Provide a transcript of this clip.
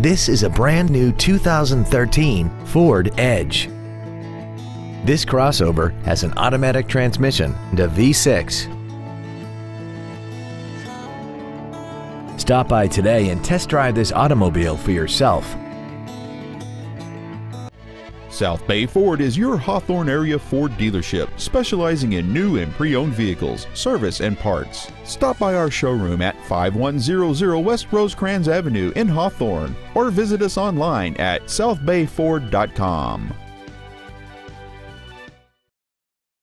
This is a brand new 2013 Ford Edge. This crossover has an automatic transmission and a V6. Stop by today and test drive this automobile for yourself. South Bay Ford is your Hawthorne area Ford dealership, specializing in new and pre-owned vehicles, service, and parts. Stop by our showroom at 5100 West Rosecrans Avenue in Hawthorne or visit us online at southbayford.com.